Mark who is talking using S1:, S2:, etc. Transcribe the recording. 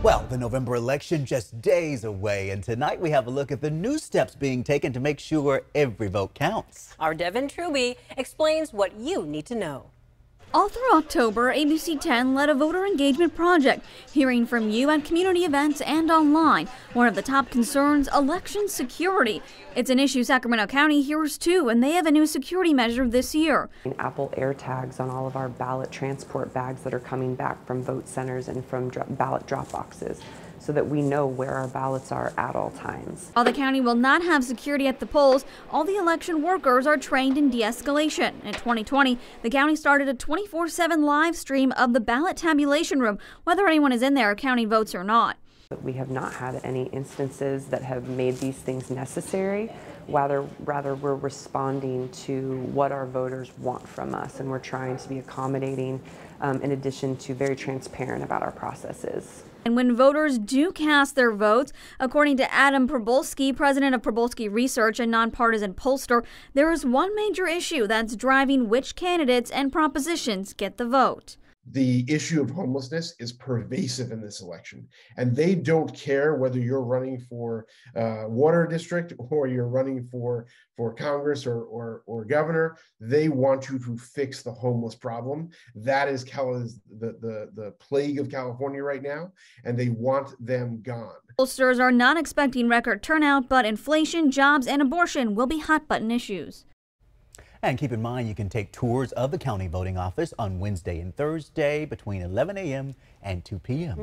S1: Well, the November election just days away, and tonight we have a look at the new steps being taken to make sure every vote counts.
S2: Our Devin Truby explains what you need to know.
S3: All through October, ABC 10 led a voter engagement project, hearing from you at community events and online. One of the top concerns, election security. It's an issue Sacramento County hears too, and they have a new security measure this year.
S4: Apple AirTags on all of our ballot transport bags that are coming back from vote centers and from ballot drop boxes so that we know where our ballots are at all times.
S3: While the county will not have security at the polls, all the election workers are trained in de-escalation. In 2020, the county started a 24-7 live stream of the ballot tabulation room, whether anyone is in there counting votes or not.
S4: We have not had any instances that have made these things necessary. Rather, rather we're responding to what our voters want from us, and we're trying to be accommodating um, in addition to very transparent about our processes.
S3: And when voters do cast their votes, according to Adam Probolsky, president of Probolsky Research, a nonpartisan pollster, there is one major issue that's driving which candidates and propositions get the vote
S5: the issue of homelessness is pervasive in this election. And they don't care whether you're running for uh, water district or you're running for for congress or, or or governor. They want you to fix the homeless problem. That is Cal- the, the the plague of california right now and they want them gone.
S3: Pollsters are not expecting record turnout but inflation jobs and abortion will be hot button issues
S1: and keep in mind, you can take tours of the county voting office on Wednesday and Thursday between 11 a.m. and 2 p.m.